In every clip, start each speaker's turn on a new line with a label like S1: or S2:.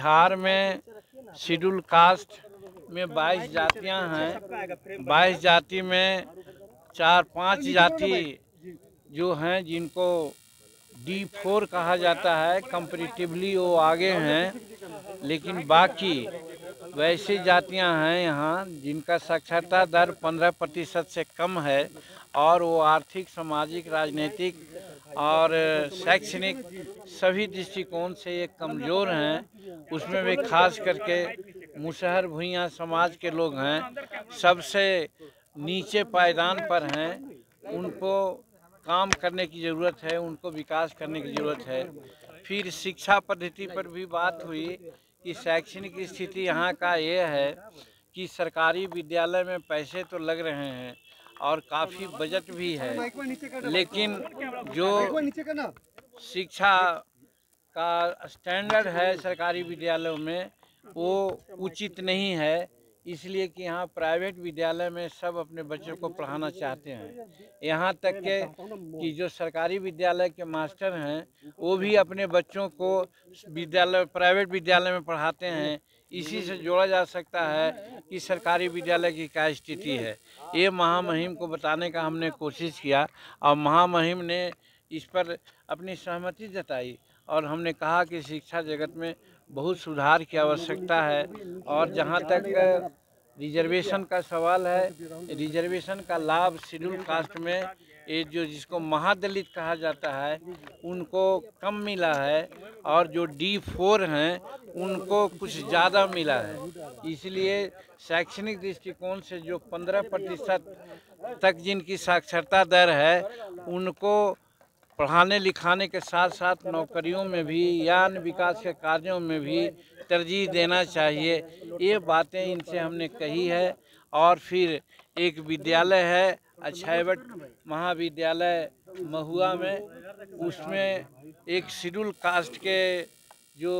S1: बिहार में schedule caste में 22 जातियाँ हैं। 22 जाति में चार, पाँच जाति जो हैं जिनको डी फोर कहा जाता है कंपेरेटिवली वो आगे हैं। लेकिन बाकी वैसी जातियाँ हैं यहाँ जिनका साक्षरता दर 15 प्रतिशत से कम है और वो आर्थिक, सामाजिक, राजनीतिक और शैक्षणिक सभी दृष्टिकोण से ये कमज़ोर हैं। उसमें भी खास करके मुसहर भूइयाँ समाज के लोग हैं, सबसे नीचे पायदान पर हैं। उनको काम करने की ज़रूरत है, उनको विकास करने की ज़रूरत है। फिर शिक्षा पद्धति पर भी बात हुई कि शैक्षणिक स्थिति यहाँ का ये है कि सरकारी विद्यालय में पैसे तो लग रहे हैं और काफ़ी बजट भी है, लेकिन जो शिक्षा का स्टैंडर्ड है सरकारी विद्यालयों में वो उचित नहीं है इसलिए कि यहाँ प्राइवेट विद्यालय में सब अपने बच्चों को पढ़ाना चाहते हैं। यहाँ तक के कि जो सरकारी विद्यालय के मास्टर हैं वो भी अपने बच्चों को विद्यालय प्राइवेट विद्यालय में पढ़ाते हैं। इसी से जोड़ा जा सकता है कि सरकारी विद्यालय की क्या स्थिति है। ये महामहिम को बताने का हमने कोशिश किया और महामहिम ने इस पर अपनी सहमति जताई और हमने कहा कि शिक्षा जगत में बहुत सुधार की आवश्यकता है और जहाँ तक रिजर्वेशन का सवाल है, रिजर्वेशन का लाभ शेड्यूल कास्ट में ये जो जिसको महादलित कहा जाता है, उनको कम मिला है और जो डी फोर हैं, उनको कुछ ज़्यादा मिला है। इसलिए शैक्षणिक दृष्टिकोण से जो पंद्रह प्रतिशत तक जिनकी साक्षरता दर है, उनको पढ़ाने लिखाने के साथ साथ नौकरियों में भी या अन्य विकास के कार्यों में भी तरजीह देना चाहिए। ये बातें इनसे हमने कही है और फिर एक विद्यालय है अछैवट महाविद्यालय महुआ में, उसमें एक शेड्यूल कास्ट के जो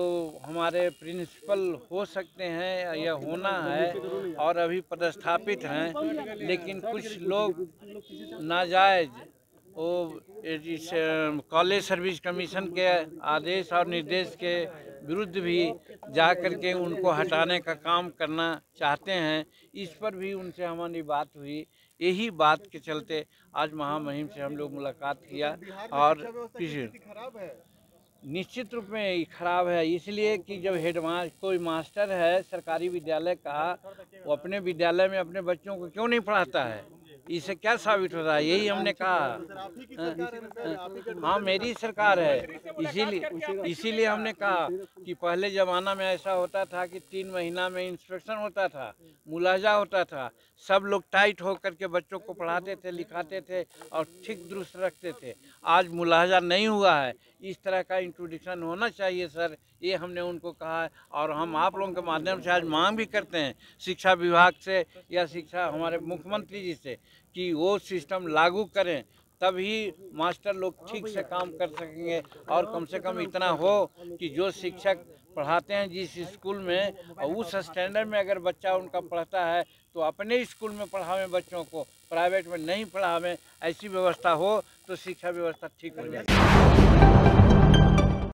S1: हमारे प्रिंसिपल हो सकते हैं या होना है और अभी पदस्थापित हैं, लेकिन कुछ लोग नाजायज़ वो इस कॉलेज सर्विस कमीशन के आदेश और निर्देश के विरुद्ध भी जा कर के उनको हटाने का काम करना चाहते हैं, इस पर भी उनसे हमारी बात हुई। यही बात के चलते आज महामहिम से हम लोग मुलाकात किया और निश्चित रूप में ये खराब है, इसलिए कि जब हेड कोई मास्टर है, सरकारी विद्यालय का वो अपने विद्यालय में अपने बच्चों को क्यों नहीं पढ़ाता है? इससे क्या साबित हो रहा है? यही हमने कहा। हाँ मेरी सरकार है। इसीलिए इसीलिए हमने कहा कि पहले ज़माना में ऐसा होता था कि तीन महीना में इंस्पेक्शन होता था, मुलाजा होता था। सब लोग टाइट होकर के बच्चों को पढ़ाते थे, लिखाते थे और ठीक दुरुस्त रखते थे। आज मुलाजा नहीं हुआ है। इस तरह का इंट्रोडक्शन होना चाहिए, सर। ये हमने उनको कहा है, और हम आप लोगों के माध्यम से आज मांग भी करते हैं शिक्षा विभाग से या शिक्षा हमारे मुख्यमंत्री जी से कि वो सिस्टम लागू करें, तभी मास्टर लोग ठीक से काम कर सकेंगे। और कम से कम इतना हो कि जो शिक्षक पढ़ाते हैं जिस स्कूल में उस स्टैंडर्ड में अगर बच्चा उनका पढ़ता है तो अपने स्कूल में पढ़ावें बच्चों को, प्राइवेट में नहीं पढ़ावें, ऐसी व्यवस्था हो तो शिक्षा व्यवस्था ठीक हो जाएगी